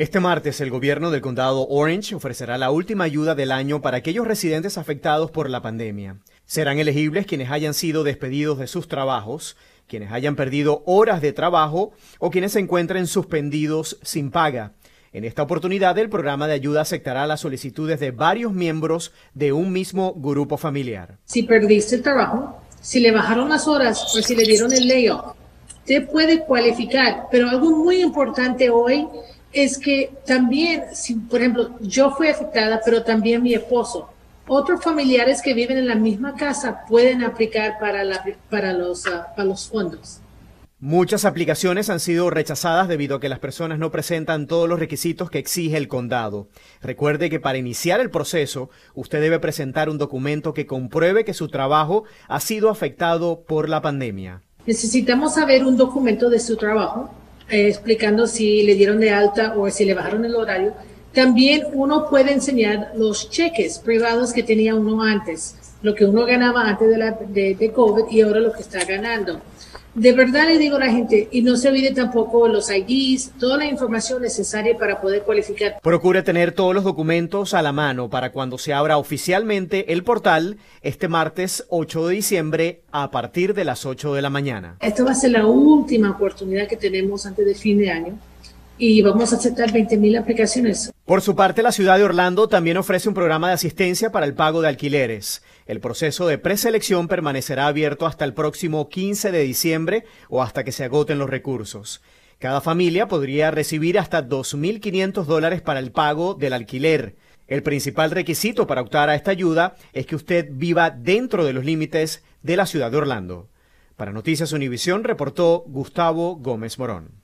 Este martes el gobierno del condado Orange ofrecerá la última ayuda del año para aquellos residentes afectados por la pandemia. Serán elegibles quienes hayan sido despedidos de sus trabajos, quienes hayan perdido horas de trabajo o quienes se encuentren suspendidos sin paga. En esta oportunidad, el programa de ayuda aceptará las solicitudes de varios miembros de un mismo grupo familiar. Si perdiste el trabajo, si le bajaron las horas o si le dieron el layoff, usted puede cualificar, pero algo muy importante hoy es que también, si, por ejemplo, yo fui afectada, pero también mi esposo, otros familiares que viven en la misma casa pueden aplicar para, la, para, los, ah, para los fondos. Muchas aplicaciones han sido rechazadas debido a que las personas no presentan todos los requisitos que exige el condado. Recuerde que para iniciar el proceso, usted debe presentar un documento que compruebe que su trabajo ha sido afectado por la pandemia. Necesitamos saber un documento de su trabajo eh, explicando si le dieron de alta o si le bajaron el horario. También uno puede enseñar los cheques privados que tenía uno antes, lo que uno ganaba antes de, la, de COVID y ahora lo que está ganando. De verdad le digo a la gente, y no se olvide tampoco los IDs, toda la información necesaria para poder cualificar. Procure tener todos los documentos a la mano para cuando se abra oficialmente el portal este martes 8 de diciembre a partir de las 8 de la mañana. Esta va a ser la última oportunidad que tenemos antes del fin de año y vamos a aceptar 20.000 aplicaciones. Por su parte, la ciudad de Orlando también ofrece un programa de asistencia para el pago de alquileres. El proceso de preselección permanecerá abierto hasta el próximo 15 de diciembre o hasta que se agoten los recursos. Cada familia podría recibir hasta 2.500 dólares para el pago del alquiler. El principal requisito para optar a esta ayuda es que usted viva dentro de los límites de la ciudad de Orlando. Para Noticias Univisión reportó Gustavo Gómez Morón.